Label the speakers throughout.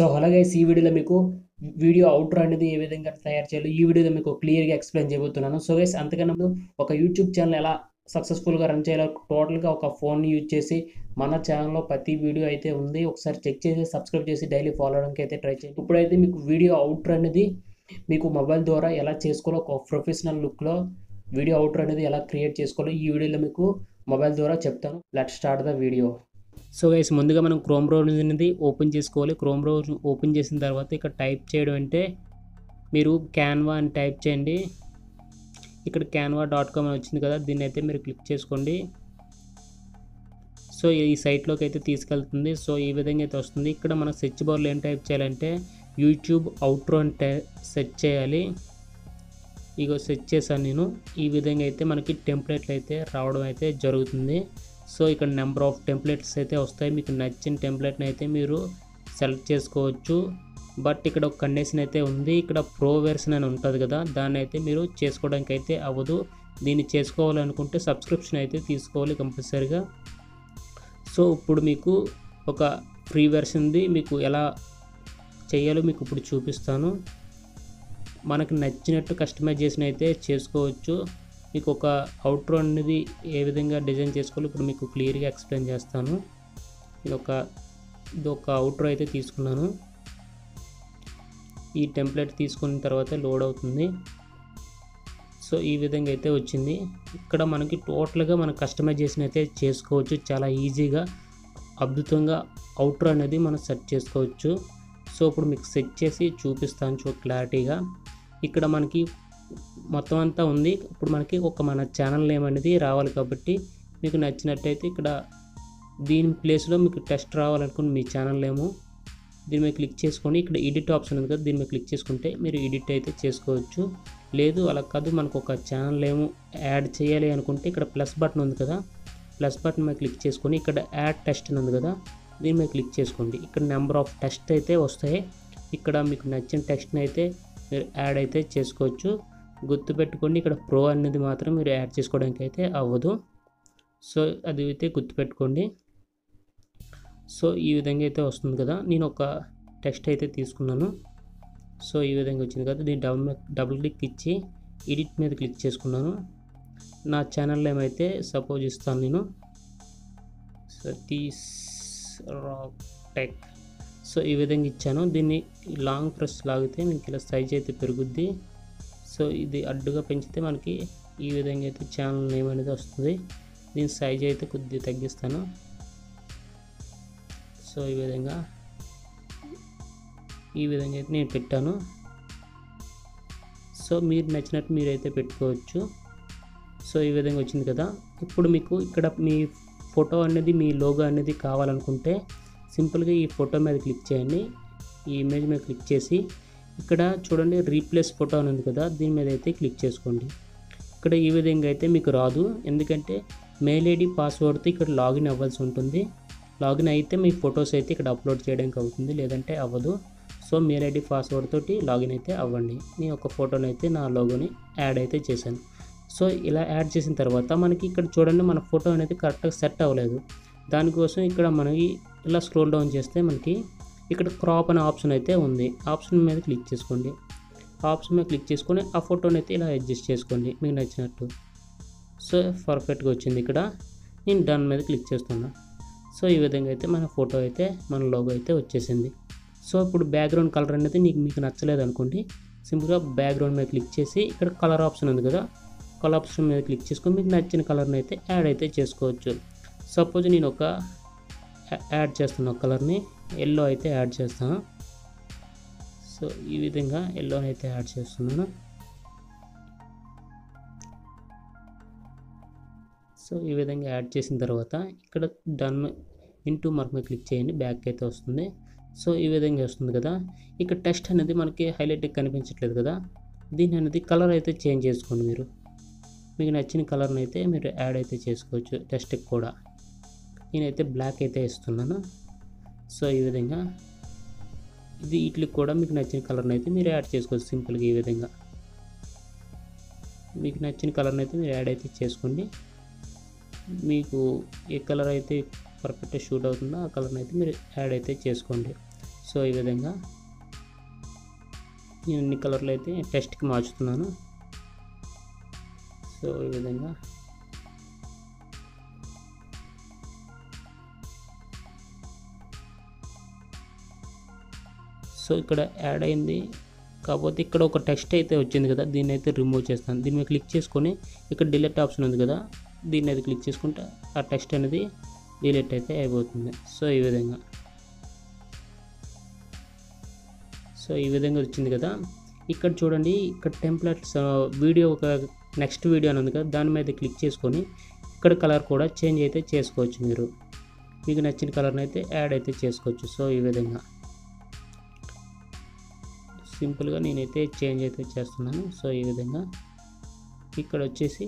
Speaker 1: So అలాగే ఈ వీడియోలో మీకు వీడియో అవుటర్ అనేది ఏ విధంగా తయారు చేయాలో ఈ వీడియోలో మీకు క్లియర్గా ఎక్స్ప్లెయిన్ చేయబోతున్నాను. సో గైస్ అంతకన్నా ముందు ఒక యూట్యూబ్ ఛానల్ ఎలా సక్సెస్ఫుల్గా రన్ చేయాలో టోటల్గా ఒక ఫోన్ని యూజ్ చేసి మన ఛానల్లో ప్రతి వీడియో అయితే ఉంది ఒకసారి చెక్ చేసి సబ్స్క్రైబ్ చేసి డైలీ ఫాలో అవడానికి అయితే ట్రై చేయండి. ఇప్పుడైతే మీకు వీడియో అవుటర్ అనేది మీకు మొబైల్ ద్వారా ఎలా చేసుకోవాలో ఒక ప్రొఫెషనల్ లుక్లో వీడియో అవుటర్ అనేది ఎలా క్రియేట్ చేసుకోవాలో ఈ వీడియోలో మీకు మొబైల్ ద్వారా చెప్తాను. Let start the video so guys ముందుగా మనం క్రోమ్ బ్రౌజర్ అనేది ఓపెన్ చేసుకోవాలి. క్రోమ్ బ్రౌజర్ ఓపెన్ చేసిన తర్వాత ఇక్కడ టైప్ చేయడం అంటే మీరు క్యాన్వా అని టైప్ చేయండి. ఇక్కడ క్యాన్వా డాట్ కామ్ అని వచ్చింది కదా దీన్ని అయితే మీరు క్లిక్ చేసుకోండి. సో ఈ సైట్లోకి అయితే తీసుకెళ్తుంది. సో ఈ విధంగా అయితే వస్తుంది. ఇక్కడ మనం సెర్చ్ బార్లో ఏం టైప్ చేయాలంటే యూట్యూబ్ అవుట్రో అని సెర్చ్ చేయాలి. ఇగో సెర్చ్ చేశాను నేను. ఈ విధంగా అయితే మనకి టెంప్లెట్లు అయితే రావడం అయితే జరుగుతుంది. సో ఇక్కడ నెంబర్ ఆఫ్ టెంప్లెట్స్ అయితే వస్తాయి. మీకు నచ్చిన టెంప్లెట్ని అయితే మీరు సెలెక్ట్ చేసుకోవచ్చు. బట్ ఇక్కడ ఒక కండిషన్ అయితే ఉంది. ఇక్కడ ప్రో వెర్షన్ అని ఉంటుంది కదా దాన్ని అయితే మీరు చేసుకోవడానికి అయితే అవ్వదు. దీన్ని చేసుకోవాలనుకుంటే సబ్స్క్రిప్షన్ అయితే తీసుకోవాలి కంపల్సరీగా. సో ఇప్పుడు మీకు ఒక ఫ్రీ వెర్షన్ది మీకు ఎలా చేయాలో మీకు ఇప్పుడు చూపిస్తాను. మనకు నచ్చినట్టు కస్టమైజేషన్ అయితే చేసుకోవచ్చు. మీకు ఒక అవుట్రో అనేది ఏ విధంగా డిజైన్ చేసుకోవాలో ఇప్పుడు మీకు క్లియర్గా ఎక్స్ప్లెయిన్ చేస్తాను. ఇది ఒక ఇది ఒక అవుట్రో అయితే తీసుకున్నాను. ఈ టెంప్లెట్ తీసుకున్న తర్వాత లోడ్ అవుతుంది. సో ఈ విధంగా అయితే వచ్చింది. ఇక్కడ మనకి టోటల్గా మనం కస్టమైజేషన్ అయితే చేసుకోవచ్చు. చాలా ఈజీగా అద్భుతంగా అవుట్రో అనేది మనం సెట్ చేసుకోవచ్చు. సో ఇప్పుడు మీకు సెట్ చేసి చూపిస్తాను చూ క్లారిటీగా ఇక్కడ మనకి మొత్తం అంతా ఉంది. ఇప్పుడు మనకి ఒక మన ఛానల్ నేమ్ అనేది రావాలి కాబట్టి మీకు నచ్చినట్టయితే ఇక్కడ దీని ప్లేస్లో మీకు టెస్ట్ రావాలనుకుని మీ ఛానల్ నేము దీని మీద క్లిక్ చేసుకొని ఇక్కడ ఎడిట్ ఆప్షన్ ఉంది కదా దీని మీద క్లిక్ చేసుకుంటే మీరు ఎడిట్ అయితే చేసుకోవచ్చు. లేదు అలా కాదు. మనకు ఒక ఛానల్ నేము యాడ్ చేయాలి అనుకుంటే ఇక్కడ ప్లస్ బటన్ ఉంది కదా ప్లస్ బటన్ మీద క్లిక్ చేసుకొని ఇక్కడ యాడ్ టెస్ట్ ఉంది కదా దీని మీద క్లిక్ చేసుకోండి. ఇక్కడ నెంబర్ ఆఫ్ టెస్ట్ అయితే వస్తాయి. ఇక్కడ మీకు నచ్చిన టెక్స్ట్ని అయితే మీరు యాడ్ అయితే చేసుకోవచ్చు. గుర్తుపెట్టుకోండి. ఇక్కడ ప్రో అనేది మాత్రం మీరు యాడ్ చేసుకోవడానికి అయితే అవ్వదు. సో అది అయితే గుర్తుపెట్టుకోండి. సో ఈ విధంగా అయితే వస్తుంది కదా. నేను ఒక టెక్స్ట్ అయితే తీసుకున్నాను. సో ఈ విధంగా వచ్చింది కదా. దీన్ని డబుల్ డబుల్ క్లిక్ ఇచ్చి ఎడిట్ మీద క్లిక్ చేసుకున్నాను. నా ఛానల్ ఏమైతే సపోజ్ ఇస్తాను నేను. సతీష్ రాక్ టెక్ సో ఈ విధంగా ఇచ్చాను. దీన్ని లాంగ్ ప్రెస్ లాగితే మీకు ఇలా సైజ్ అయితే పెరుగుద్ది. సో ఇది అడ్డుగా పెంచితే మనకి ఈ విధంగా అయితే ఛానల్ నేమ్ అనేది వస్తుంది. దీని సైజ్ అయితే కొద్దిగా తగ్గిస్తాను. సో ఈ విధంగా ఈ విధంగా అయితే నేను పెట్టాను. సో మీరు నచ్చినట్టు మీరైతే పెట్టుకోవచ్చు. సో ఈ విధంగా వచ్చింది కదా. ఇప్పుడు మీకు ఇక్కడ మీ ఫోటో అనేది మీ లోగో అనేది కావాలనుకుంటే సింపుల్గా ఈ ఫోటో మీద క్లిక్ చేయండి. ఈ ఇమేజ్ మీద క్లిక్ చేసి ఇక్కడ చూడండి రీప్లేస్ ఫోటో అని ఉంది కదా దీని మీద అయితే క్లిక్ చేసుకోండి. ఇక్కడ ఈ విధంగా అయితే మీకు రాదు. ఎందుకంటే మెయిల్ ఐడి పాస్వర్డ్తో ఇక్కడ లాగిన్ అవ్వాల్సి ఉంటుంది. లాగిన్ అయితే మీ ఫొటోస్ అయితే ఇక్కడ అప్లోడ్ చేయడానికి అవుతుంది లేదంటే అవ్వదు. సో మెయిల్ ఐడి పాస్వర్డ్ తోటి లాగిన్ అయితే అవ్వండి. నేను ఒక ఫోటోని అయితే నా లోగోని యాడ్ అయితే చేశాను. సో ఇలా యాడ్ చేసిన తర్వాత మనకి ఇక్కడ చూడండి మన ఫోటో అనేది కరెక్ట్గా సెట్ అవ్వలేదు. దానికోసం ఇక్కడ మనకి ఇలా స్క్రోల్ డౌన్ చేస్తే మనకి ఇక్కడ క్రాప్ అనే ఆప్షన్ అయితే ఉంది. ఆప్షన్ మీద క్లిక్ చేసుకోండి. ఆప్షన్ మీద క్లిక్ చేసుకొని ఆ ఫోటోని అయితే ఇలా అడ్జస్ట్ చేసుకోండి. మీకు నచ్చినట్టు. సో పర్ఫెక్ట్గా వచ్చింది ఇక్కడ. నేను డన్ మీద క్లిక్ చేస్తున్నా. సో ఈ విధంగా అయితే మన ఫోటో అయితే మన లోగో అయితే వచ్చేసింది. సో ఇప్పుడు బ్యాక్గ్రౌండ్ కలర్ అనేది నీకు మీకు నచ్చలేదు అనుకోండి. సింపుల్గా బ్యాక్గ్రౌండ్ మీద క్లిక్ చేసి ఇక్కడ కలర్ ఆప్షన్ ఉంది కదా. కలర్ ఆప్షన్ మీద క్లిక్ చేసుకొని మీకు నచ్చిన కలర్ని అయితే యాడ్ అయితే చేసుకోవచ్చు. సపోజ్ నేను ఒక యాడ్ చేస్తున్న కలర్ని ఎల్లో అయితే యాడ్ చేస్తాను. సో ఈ విధంగా ఎల్లోని అయితే యాడ్ చేస్తున్నాను. సో ఈ విధంగా యాడ్ చేసిన తర్వాత ఇక్కడ డన్ ఇంటూ మార్క్ మీద క్లిక్ చేయండి బ్యాక్ అయితే వస్తుంది. సో ఈ విధంగా వస్తుంది కదా. ఇక్కడ టెస్ట్ అనేది మనకి హైలైట్ కనిపించట్లేదు కదా. దీని అనేది కలర్ అయితే చేంజ్ చేసుకోండి మీరు. మీకు నచ్చిన కలర్ని అయితే మీరు యాడ్ అయితే చేసుకోవచ్చు టెస్ట్కి కూడా. నేనైతే బ్లాక్ అయితే ఇస్తున్నాను సో ఈ విధంగా ఇది వీటికి కూడా మీకు నచ్చిన కలర్ని అయితే మీరు యాడ్ చేసుకోవచ్చు సింపుల్గా ఈ విధంగా. మీకు నచ్చిన కలర్ని అయితే మీరు యాడ్ అయితే చేసుకోండి. మీకు ఏ కలర్ అయితే పర్ఫెక్ట్గా షూట్ అవుతుందో ఆ కలర్ని అయితే మీరు యాడ్ అయితే చేసుకోండి. సో ఈ విధంగా నేను అన్ని కలర్లు అయితే టెస్ట్కి మార్చుతున్నాను. సో ఈ విధంగా సో ఇక్కడ యాడ్ అయింది. కాకపోతే ఇక్కడ ఒక టెక్స్ట్ అయితే వచ్చింది కదా దీన్ని అయితే రిమూవ్ చేస్తాను. దీని మీద క్లిక్ చేసుకొని ఇక్కడ డిలీట్ ఆప్షన్ ఉంది కదా దీన్ని అయితే క్లిక్ చేసుకుంటే ఆ టెక్స్ట్ అనేది డిలీట్ అయితే అయిపోతుంది. సో ఈ విధంగా. సో ఈ విధంగా వచ్చింది కదా. ఇక్కడ చూడండి ఇక్కడ టెంప్లెట్స్ వీడియో ఒక నెక్స్ట్ వీడియో అని ఉంది కదా దాని మీద క్లిక్ చేసుకొని ఇక్కడ కలర్ కూడా చేంజ్ అయితే చేసుకోవచ్చు మీరు. మీకు నచ్చిన కలర్ని అయితే యాడ్ అయితే చేసుకోవచ్చు. సో ఈ విధంగా. సింపుల్గా నేనైతే చేంజ్ అయితే చేస్తున్నాను. సో ఈ విధంగా ఇక్కడ వచ్చేసి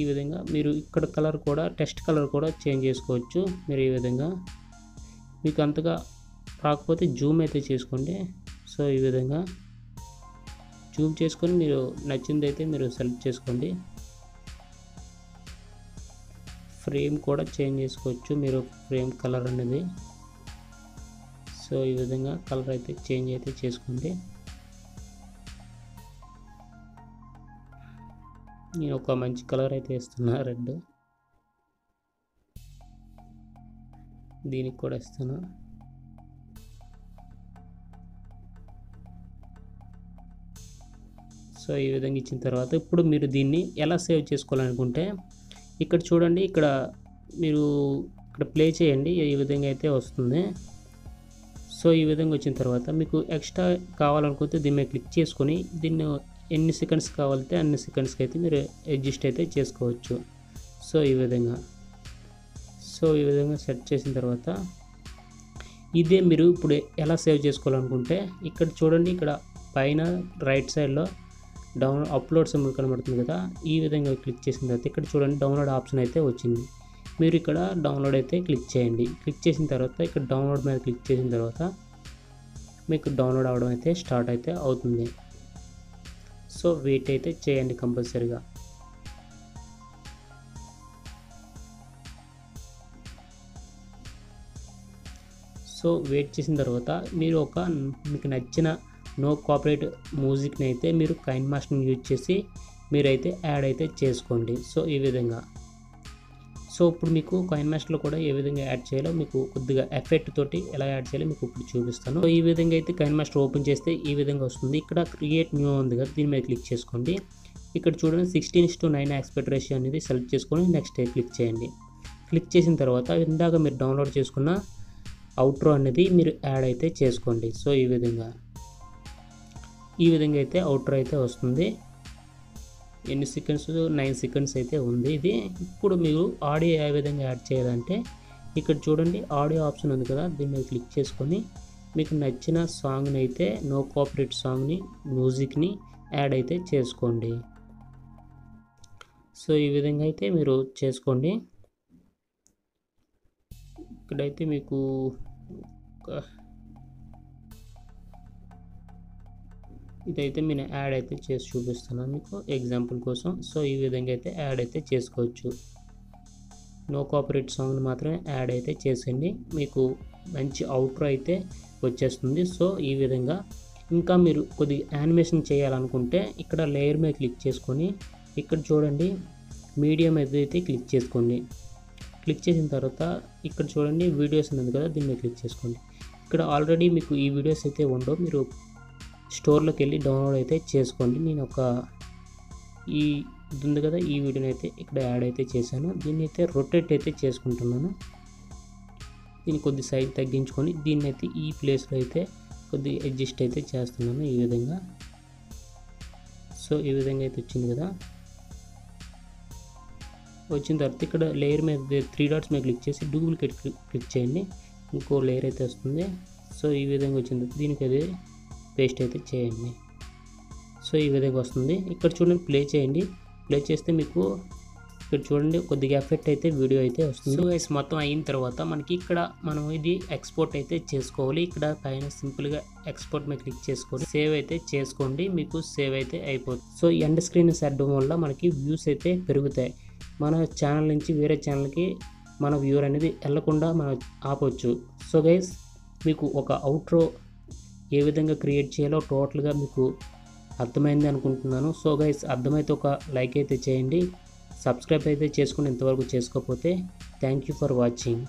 Speaker 1: ఈ విధంగా మీరు ఇక్కడ కలర్ కూడా టెస్ట్ కలర్ కూడా చేంజ్ చేసుకోవచ్చు. మీరు ఈ విధంగా మీకు అంతగా రాకపోతే జూమ్ అయితే చేసుకోండి. సో ఈ విధంగా జూమ్ చేసుకొని మీరు నచ్చింది అయితే మీరు సెలెక్ట్ చేసుకోండి. ఫ్రేమ్ కూడా చేంజ్ చేసుకోవచ్చు. మీరు ఫ్రేమ్ కలర్ అనేది సో ఈ విధంగా కలర్ అయితే చేంజ్ అయితే చేసుకోండి నేను ఒక మంచి కలర్ అయితే ఇస్తున్నా రెడ్. దీనికి కూడా ఇస్తాను సో ఈ విధంగా ఇచ్చిన తర్వాత ఇప్పుడు మీరు దీన్ని ఎలా సేవ్ చేసుకోవాలనుకుంటే ఇక్కడ చూడండి ఇక్కడ మీరు ఇక్కడ ప్లే చేయండి ఈ విధంగా అయితే వస్తుంది. సో ఈ విధంగా వచ్చిన తర్వాత మీకు ఎక్స్ట్రా కావాలనుకుంటే దీని మీద క్లిక్ చేసుకొని దీన్ని ఎన్ని సెకండ్స్ కావాలంటే అన్ని సెకండ్స్కి అయితే మీరు అడ్జస్ట్ అయితే చేసుకోవచ్చు. సో ఈ విధంగా. సో ఈ విధంగా సెట్ చేసిన తర్వాత ఇదే మీరు ఇప్పుడు ఎలా సేవ్ చేసుకోవాలనుకుంటే ఇక్కడ చూడండి ఇక్కడ పైన రైట్ సైడ్లో డౌన్ అప్లోడ్ సింబల్ కనబడుతుంది కదా ఈ విధంగా క్లిక్ చేసిన తర్వాత ఇక్కడ చూడండి డౌన్లోడ్ ఆప్షన్ అయితే వచ్చింది. మీరు ఇక్కడ డౌన్లోడ్ అయితే క్లిక్ చేయండి. క్లిక్ చేసిన తర్వాత ఇక్కడ డౌన్లోడ్ మీద క్లిక్ చేసిన తర్వాత మీకు డౌన్లోడ్ అవడం అయితే స్టార్ట్ అయితే అవుతుంది. సో వెయిట్ అయితే చేయండి కంపల్సరీగా. సో వెయిట్ చేసిన తర్వాత మీరు ఒక మీకు నచ్చిన నో కాపరేట్ మ్యూజిక్ని అయితే మీరు కైన్ మాస్టర్ని యూజ్ చేసి మీరైతే యాడ్ అయితే చేసుకోండి. సో ఈ విధంగా. సో ఇప్పుడు మీకు కాయిన్ మాస్టర్లో కూడా ఏ విధంగా యాడ్ చేయాలో మీకు కొద్దిగా ఎఫెక్ట్ తోటి ఎలా యాడ్ చేయాలో మీకు ఇప్పుడు చూపిస్తాను. ఈ విధంగా అయితే కాయిన్ మాస్టర్ ఓపెన్ చేస్తే ఈ విధంగా వస్తుంది. ఇక్కడ క్రియేట్ న్యూ ఉంది కదా దీని మీద క్లిక్ చేసుకోండి. ఇక్కడ చూడండి sixteen to nine aspect ratio అనేది సెలెక్ట్ చేసుకొని నెక్స్ట్ క్లిక్ చేయండి. క్లిక్ చేసిన తర్వాత ఇందాక మీరు డౌన్లోడ్ చేసుకున్న అవుట్రో అనేది మీరు యాడ్ అయితే చేసుకోండి. సో ఈ విధంగా ఈ విధంగా అయితే అవుట్రో అయితే వస్తుంది. ఎన్ని సెకండ్స్ నైన్ సెకండ్స్ అయితే ఉంది. ఇది ఇప్పుడు మీరు ఆడియో ఏ విధంగా యాడ్ చేయాలంటే ఇక్కడ చూడండి ఆడియో ఆప్షన్ ఉంది కదా దీని మీద క్లిక్ చేసుకొని మీకు నచ్చిన సాంగ్ని అయితే నో కాపరేట్ సాంగ్ని మ్యూజిక్ని యాడ్ అయితే చేసుకోండి. సో ఈ విధంగా అయితే మీరు చేసుకోండి. ఇక్కడైతే మీకు ఇదైతే నేను యాడ్ అయితే చేసి చూపిస్తున్నాను మీకు ఎగ్జాంపుల్ కోసం. సో ఈ విధంగా అయితే యాడ్ అయితే చేసుకోవచ్చు. నో కాపరేట్ సాంగ్ని మాత్రమే యాడ్ అయితే చేసేయండి. మీకు మంచి అవుట్రో అయితే వచ్చేస్తుంది. సో ఈ విధంగా ఇంకా మీరు కొద్ది యానిమేషన్ చేయాలనుకుంటే ఇక్కడ లేయర్ మీద క్లిక్ చేసుకొని ఇక్కడ చూడండి మీడియం అయితే క్లిక్ చేసుకోండి. క్లిక్ చేసిన తర్వాత ఇక్కడ చూడండి వీడియోస్ ఉన్నది కదా దీన్ని క్లిక్ చేసుకోండి. ఇక్కడ ఆల్రెడీ మీకు ఈ వీడియోస్ అయితే ఉండవు. మీరు స్టోర్లోకి వెళ్ళి డౌన్లోడ్ అయితే చేసుకోండి. నేను ఒక ఈ ఇది ఉంది కదా ఈ వీడియోని అయితే ఇక్కడ యాడ్ అయితే చేశాను. దీన్ని అయితే రొటేట్ అయితే చేసుకుంటున్నాను. దీన్ని కొద్ది సైజ్ తగ్గించుకొని దీన్ని అయితే ఈ ప్లేస్లో అయితే కొద్ది అడ్జస్ట్ అయితే చేస్తున్నాను ఈ విధంగా. సో ఈ విధంగా అయితే వచ్చింది కదా. వచ్చిన తర్వాత ఇక్కడ లేయర్ మీద త్రీ డాట్స్ మీద క్లిక్ చేసి డూప్లికేట్ క్లిక్ చేయండి. ఇంకో లేయర్ అయితే వస్తుంది. సో ఈ విధంగా వచ్చింది. దీనికి అదే పేస్ట్ అయితే చేయండి. సో ఈ విధంగా వస్తుంది. ఇక్కడ చూడండి ప్లే చేయండి. ప్లే చేస్తే మీకు ఇక్కడ చూడండి కొద్దిగా ఎఫెక్ట్ అయితే వీడియో అయితే వస్తుంది. సో గైస్ మొత్తం అయిన తర్వాత మనకి ఇక్కడ మనం ఇది ఎక్స్పోర్ట్ అయితే చేసుకోవాలి. ఇక్కడ పైన సింపుల్గా ఎక్స్పోర్ట్ మీద క్లిక్ చేసుకొని సేవ్ అయితే చేసుకోండి. మీకు సేవ్ అయితే అయిపోతుంది. సో ఎండ్ స్క్రీన్ సెడ్డం వల్ల మనకి వ్యూస్ అయితే పెరుగుతాయి. మన ఛానల్ నుంచి వేరే ఛానల్కి మన వ్యూర్ అనేది వెళ్ళకుండా మనం ఆపొచ్చు. సో గైస్ మీకు ఒక అవుట్రో ఏ విధంగా క్రియేట్ చేయాలో టోటల్గా మీకు అర్థమైంది అనుకుంటున్నాను. సో గైస్ అర్థమైతే ఒక లైక్ అయితే చేయండి. సబ్స్క్రైబ్ అయితే చేసుకుని ఇంతవరకు చేసుకోకపోతే థ్యాంక్ యూ ఫర్ వాచింగ్.